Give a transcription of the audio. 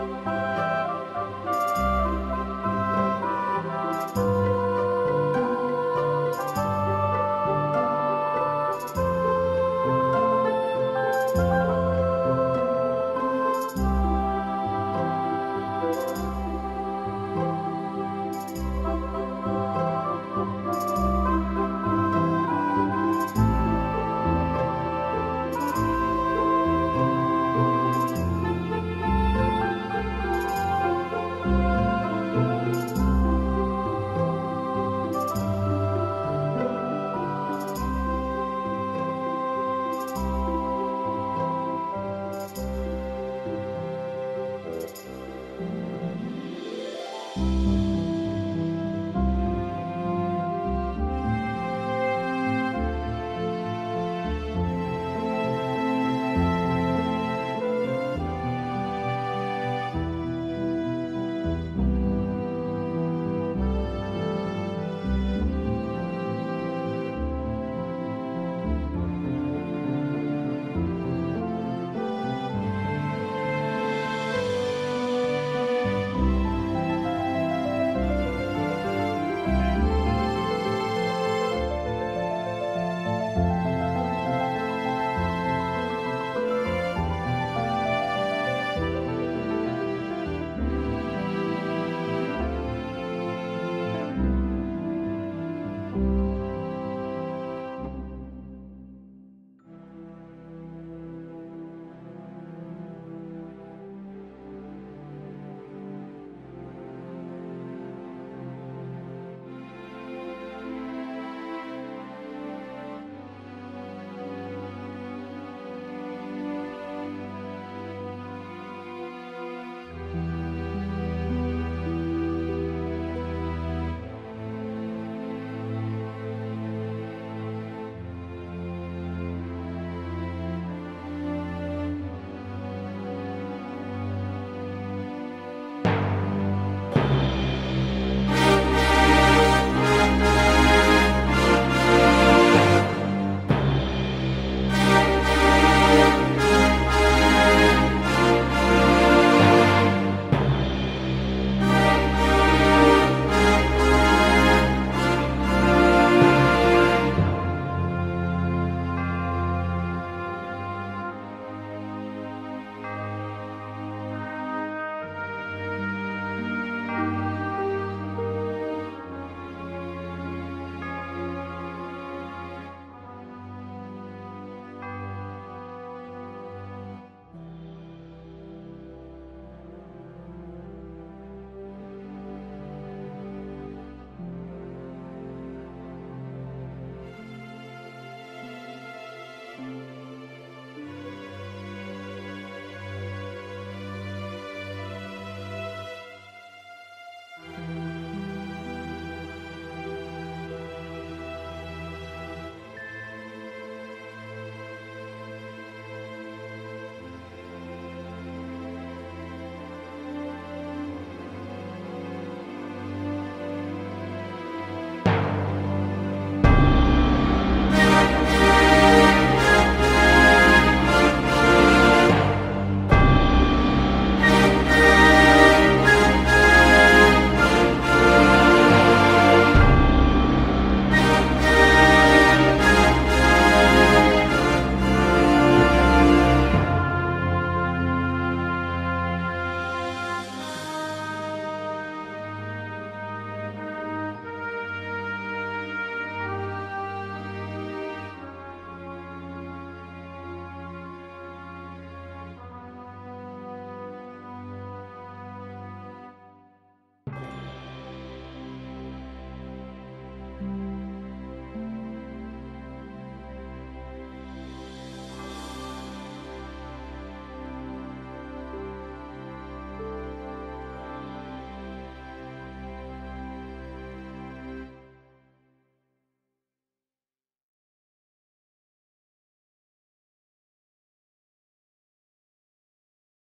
Bye.